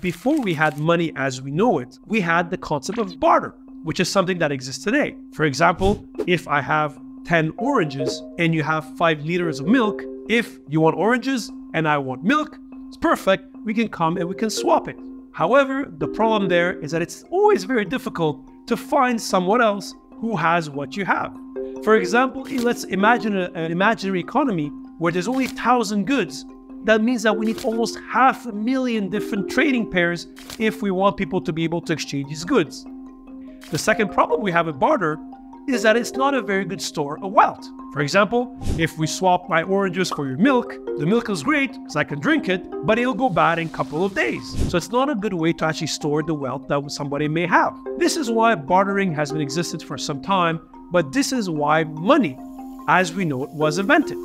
Before we had money as we know it, we had the concept of barter, which is something that exists today. For example, if I have 10 oranges and you have 5 liters of milk, if you want oranges and I want milk, it's perfect. We can come and we can swap it. However, the problem there is that it's always very difficult to find someone else who has what you have. For example, let's imagine an imaginary economy where there's only 1,000 goods. That means that we need almost half a million different trading pairs if we want people to be able to exchange these goods. The second problem we have with barter is that it's not a very good store of wealth. For example, if we swap my oranges for your milk, the milk is great because I can drink it, but it'll go bad in a couple of days. So it's not a good way to actually store the wealth that somebody may have. This is why bartering has been existed for some time, but this is why money, as we know it, was invented.